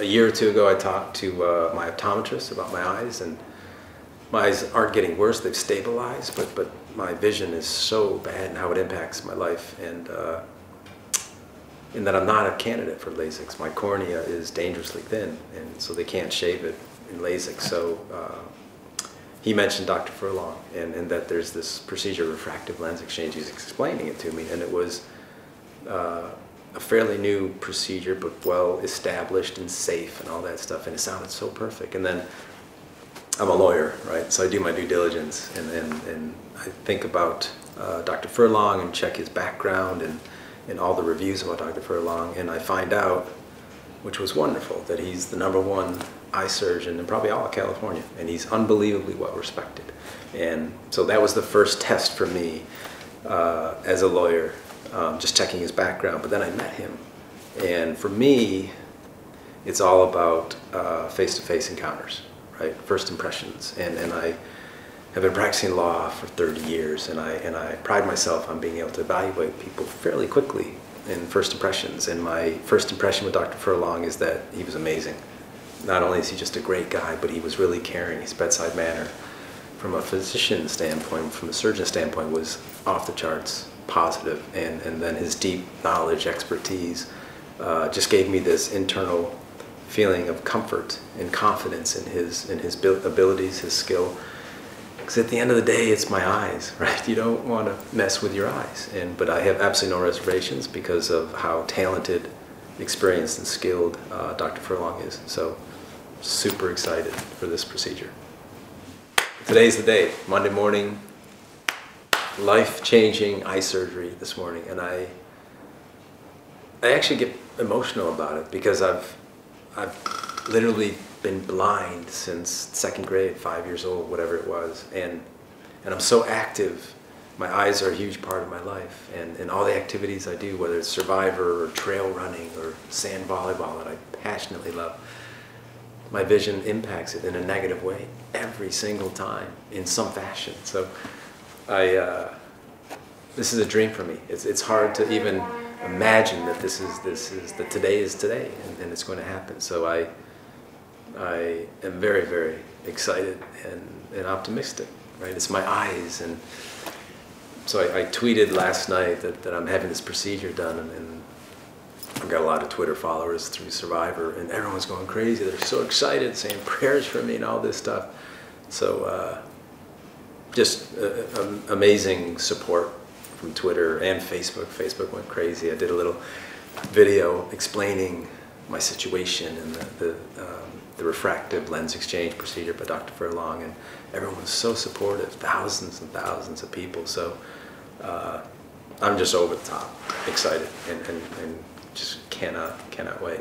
a year or two ago, I talked to uh, my optometrist about my eyes, and my eyes aren't getting worse; they've stabilized. But but my vision is so bad, and how it impacts my life, and uh, in that I'm not a candidate for LASIK. My cornea is dangerously thin, and so they can't shave it in LASIK. So uh, he mentioned Dr. Furlong, and, and that there's this procedure, refractive lens exchange. He's explaining it to me, and it was. Uh, a fairly new procedure, but well established and safe and all that stuff. And it sounded so perfect. And then I'm a lawyer, right? So I do my due diligence and, and, and I think about uh, Dr. Furlong and check his background and, and all the reviews about Dr. Furlong. And I find out, which was wonderful, that he's the number one eye surgeon in probably all of California. And he's unbelievably well respected. And so that was the first test for me uh, as a lawyer um, just checking his background. But then I met him, and for me, it's all about uh, face-to-face encounters, right? First impressions, and and I have been practicing law for 30 years, and I and I pride myself on being able to evaluate people fairly quickly in first impressions. And my first impression with Dr. Furlong is that he was amazing. Not only is he just a great guy, but he was really caring. His bedside manner, from a physician standpoint, from a surgeon standpoint, was off the charts positive, and, and then his deep knowledge, expertise, uh, just gave me this internal feeling of comfort and confidence in his in his abilities, his skill. Because at the end of the day, it's my eyes, right? You don't want to mess with your eyes, and but I have absolutely no reservations because of how talented, experienced, and skilled uh, Dr. Furlong is. So, super excited for this procedure. Today's the day, Monday morning, life-changing eye surgery this morning, and I I actually get emotional about it because I've I've literally been blind since second grade, five years old, whatever it was, and and I'm so active. My eyes are a huge part of my life, and, and all the activities I do, whether it's survivor or trail running or sand volleyball that I passionately love, my vision impacts it in a negative way every single time in some fashion. So I, uh, this is a dream for me. It's, it's hard to even imagine that this is, this is, that today is today and, and it's going to happen. So I, I am very, very excited and, and optimistic, right? It's my eyes. And so I, I tweeted last night that, that I'm having this procedure done and, and I've got a lot of Twitter followers through Survivor and everyone's going crazy. They're so excited, saying prayers for me and all this stuff. So uh, just uh, um, amazing support from Twitter and Facebook. Facebook went crazy. I did a little video explaining my situation and the, the, um, the refractive lens exchange procedure by Dr. Furlong, and everyone was so supportive, thousands and thousands of people. So uh, I'm just over the top excited and, and, and just cannot, cannot wait.